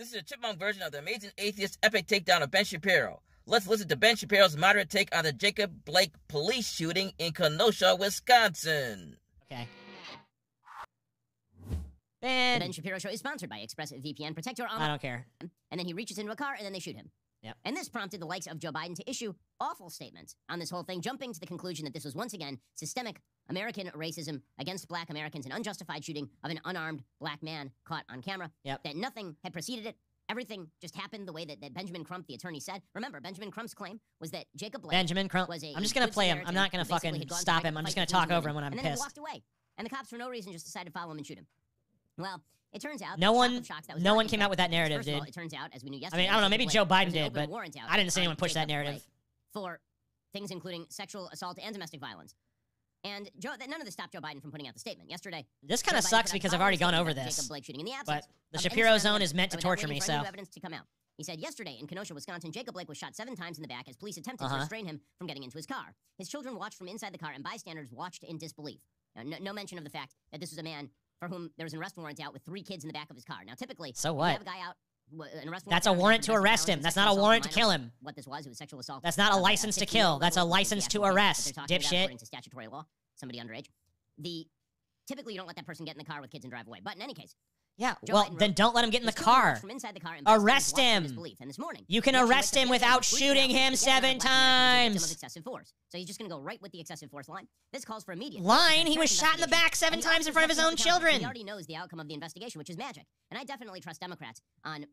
This is a chipmunk version of the amazing atheist epic takedown of Ben Shapiro. Let's listen to Ben Shapiro's moderate take on the Jacob Blake police shooting in Kenosha, Wisconsin. Okay. Ben. The ben Shapiro show is sponsored by ExpressVPN. Protect your. I don't care. And then he reaches into a car and then they shoot him. Yep. And this prompted the likes of Joe Biden to issue awful statements on this whole thing, jumping to the conclusion that this was once again systemic American racism against black Americans, an unjustified shooting of an unarmed black man caught on camera. Yep. That nothing had preceded it. Everything just happened the way that, that Benjamin Crump, the attorney, said. Remember, Benjamin Crump's claim was that Jacob Blake Benjamin Crump was a. I'm just gonna play him. I'm not gonna fucking stop him. I'm just gonna talk over him when I'm and pissed. then pissed. walked away, and the cops for no reason just decided to follow him and shoot him. Well, it turns out no one—no one came out with that narrative, First dude. All, it turns out, as we knew yesterday, I mean, I don't know, maybe Joe Biden did, but I didn't see anyone push Jacob that narrative. Blake for things including sexual assault and domestic violence. And Joe, that none of this stopped Joe Biden from putting out the statement yesterday. This kind of sucks because I've already gone over this. Jacob Blake shooting in the absence. But the Shapiro zone is meant to torture me. So evidence to come out. He said yesterday in Kenosha, Wisconsin, Jacob Blake was shot seven times in the back as police attempted uh-huh. to restrain him from getting into his car. His children watched from inside the car, and bystanders watched in disbelief. Now, no, no mention of the fact that this was a man for whom there was an arrest warrant out with three kids in the back of his car. Now, typically, so what? you have a guy out that's a warrant to arrest him. That's not a warrant to kill him. What this was, it was sexual assault. That's not a license to kill. That's a license to arrest. Dipshit. According to statutory law, somebody underage. The typically you don't let that person get in the car with kids and drive away. But in any case, yeah, Joe well, Biden then wrote, don't let him get in the car. From inside the car and arrest him. And morning, you can arrest him without shooting him seven times. Excessive force. So he's just going to go right with the excessive force line. This calls for immediate. Line? He was shot in the back seven times in front of his own children. He already knows the outcome of the investigation, which is magic. And I definitely trust Democrats on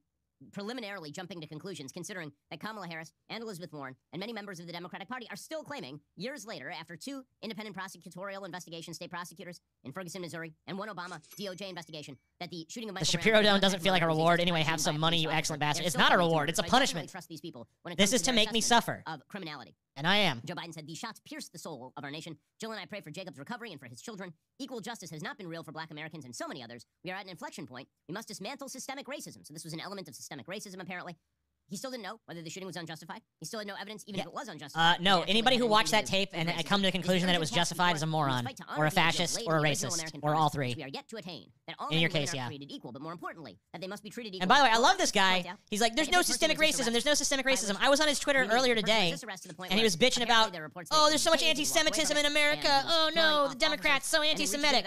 preliminarily jumping to conclusions, considering that Kamala Harris and Elizabeth Warren and many members of the Democratic Party are still claiming, years later, after two independent prosecutorial investigations, state prosecutors in Ferguson, Missouri, and one Obama DOJ investigation, that the shooting of Michael the Shapiro Brown, doesn't feel like a reward. Anyway, have some money, you excellent bastard. It's not a reward. It's a punishment. Trust these people. this is to, make me suffer of criminality. And I am. Joe Biden said these shots pierced the soul of our nation. Jill and I pray for Jacob's recovery and for his children. Equal justice has not been real for Black Americans and so many others. We are at an inflection point. We must dismantle systemic racism. So this was an element of systemic racism, apparently. He still didn't know whether the shooting was unjustified. He still had no evidence, even yeah. if it was unjustified. Uh, no, anybody who watched that tape and come to the conclusion that it was justified is a moron, or a fascist, or a racist, or all three. We are yet to attain that all in your case, yeah. Treated equal, but more importantly, that they must be treated equal. And by the way, I love this guy. He's like, "There's no systemic racism. There's no systemic racism." I was on his Twitter earlier today, and he was bitching about, "Oh, there's so much anti-Semitism in America. Oh no, the Democrats so anti-Semitic."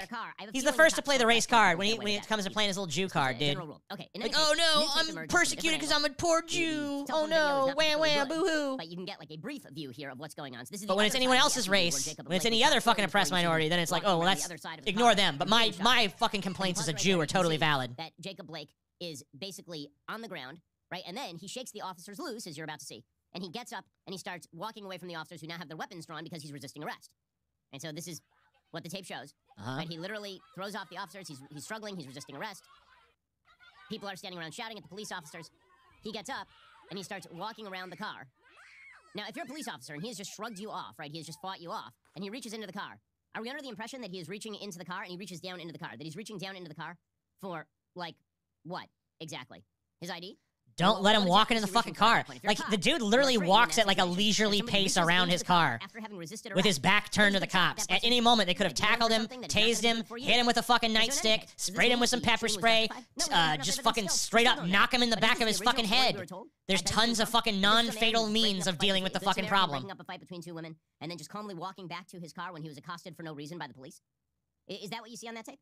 He's the first to play the race card when he when it comes to playing his little Jew card, dude. Like, "Oh no, I'm persecuted because I'm a poor Jew." oh no, wham wham, boo hoo. But you can get like a brief view here of what's going on. So this is but when it's anyone else's race, when it's any other fucking oppressed minority, then it's like, oh well, that's ignore them. But my my fucking complaints as a Jew are totally valid. That Jacob Blake is basically on the ground, right? And then he shakes the officers loose, as you're about to see, and he gets up and he starts walking away from the officers who now have their weapons drawn because he's resisting arrest. And so this is what the tape shows. Uh-huh. Right? He literally throws off the officers. He's, he's struggling. He's resisting arrest. People are standing around shouting at the police officers. He gets up and he starts walking around the car. Now, if you're a police officer and he has just shrugged you off, right? He has just fought you off, and he reaches into the car. Are we under the impression that he is reaching into the car and he reaches down into the car? That he's reaching down into the car for like what exactly? His ID? Don't let him walk into the fucking car. Like the dude literally walks at like a leisurely pace around his car with his back turned to the cops. At any moment, they could have tackled him, tased him, hit him with a fucking nightstick, sprayed him with some pepper spray, uh, just fucking straight up knock him in the back of his fucking head. There's tons of fucking non-fatal means of dealing with the fucking problem. Up a fight between two women and then just calmly walking back to his car when he was accosted for no reason by the police. Is that what you see on that tape?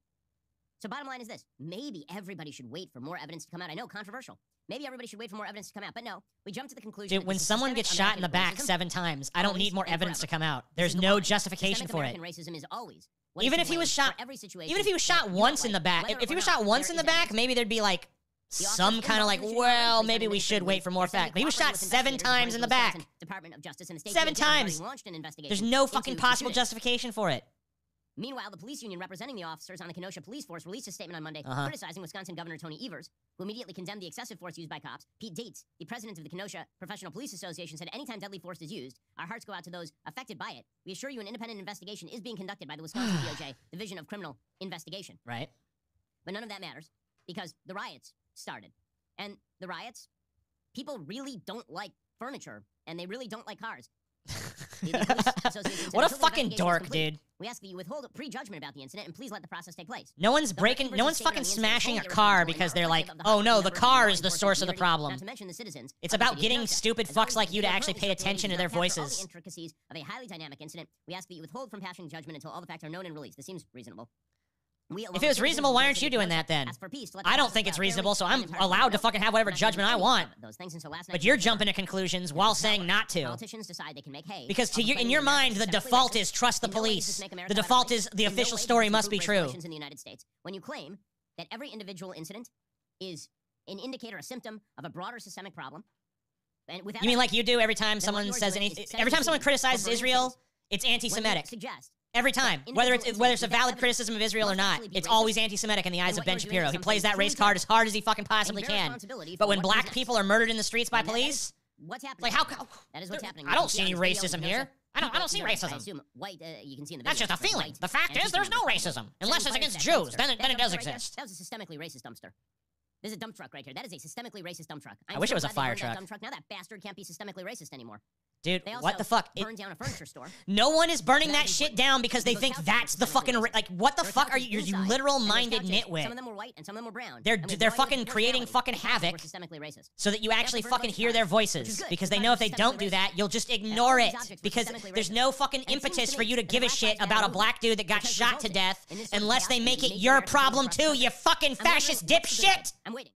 So, bottom line is this maybe everybody should wait for more evidence to come out. I know, controversial. Maybe everybody should wait for more evidence to come out. But no, we jump to the conclusion. Dude, when someone gets shot in the back seven times, I don't need more evidence forever. to come out. There's no line. justification for American it. Racism is always even if he was shot every situation. Even if he was shot once in the back, if, if he was shot once in the back, maybe there'd be like some kind of like, well, maybe we should wait for more facts. But he was shot seven times in the back. Department of Justice and the state seven times. There's no fucking possible justification for it. Meanwhile, the police union representing the officers on the Kenosha police force released a statement on Monday uh-huh. criticizing Wisconsin Governor Tony Evers, who immediately condemned the excessive force used by cops. Pete Deates, the president of the Kenosha Professional Police Association, said anytime deadly force is used, our hearts go out to those affected by it. We assure you an independent investigation is being conducted by the Wisconsin DOJ, Division of Criminal Investigation. Right. But none of that matters because the riots started. And the riots, people really don't like furniture and they really don't like cars is dork, dude. We ask that you withhold prejudgment about the incident and please let the process take place. No one's breaking. No one's fucking on the incident is smashing a car because they're like, oh no, the car is the source of the problem. Not to mention the citizens. It's about getting stupid fucks like you to actually pay attention to their voices. the intricacies of a highly dynamic incident. We ask that you withhold from passing judgment until all the facts are known and released. This seems reasonable. If it was reasonable, why aren't you doing that then? I don't think it's reasonable, so I'm allowed to fucking have whatever judgment I want. Those things until last But you're jumping to conclusions while saying not to. Politicians decide they can make hay. Because to your, in your mind, the default is trust the In no way does police. this make America The default is the official story must be true. in the United States. When you claim that every individual incident is an indicator, a symptom of a broader systemic problem, and without You mean like you do every time someone says anything? Every time someone criticizes the scene for Israel, it's anti-Semitic. Suggest Every time, whether it's whether it's a valid criticism of Israel or not, it's always anti-Semitic in the eyes of Ben Shapiro. He plays that race card as hard as he fucking possibly can. But when black people are murdered in the streets by And that- that police, what's happening. like how? right now. co- That is what's happening. I don't see any on this video racism here. I don't. I don't see I racism. assume white. Uh, you can see in the That's just a feeling. The fact is, there's no racism unless it's against Jews. Then, it- then it does dumpster right there, exist. That was a systemically racist dumpster. This is a dump truck right here. That is a systemically racist dump truck. I'm wish it was a fire truck. Dump truck. Now that bastard can't be systemically racist anymore. Dude, what the fuck? It- down a furniture store. no one is burning That shit down because they think that's the fucking like. What the fuck are you? You inside, literal-minded and those couches, nitwit. Some of them were white and some of them were brown. They're- they're fucking creating fucking the couches were havoc. systemically racist. so that you actually fucking hear their bunch, which is voices because they know if they don't do that, you'll just ignore it because there's no fucking And it seems impetus for you to give a shit about a black dude that got shot to death in this sort of unless they make it your problem too, you fucking fascist dipshit! I'm waiting.